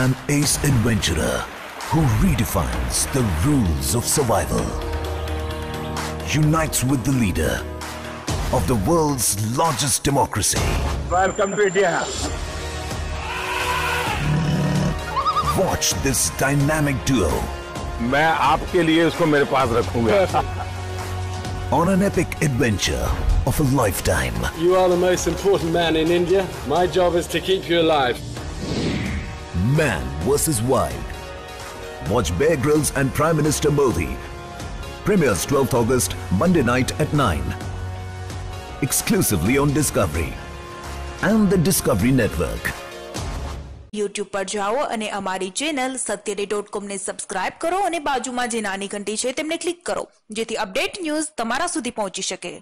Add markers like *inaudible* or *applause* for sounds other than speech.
An ace adventurer who redefines the rules of survival. Unites with the leader of the world's largest democracy. Welcome to India. Watch this dynamic duo मैं आपके लिए इसको मेरे पास रखूंगा *laughs* on an epic adventure of a lifetime. You are the most important man in India. My job is to keep you alive. Man vs. Wild. Watch Bear Grylls and Prime Minister Modi. Premieres 12th August, Monday night at 9. Exclusively on Discovery and the Discovery Network. YouTube પર જાઓ અને અમારી channel Satyaday dot કોમને subscribe કરો અને બાજુમાં જે નાની ઘંટી છે તેમને ક્લિક કરો જેથી અપડેટ ન્યૂઝ તમારા સુધી પહોંચી શકે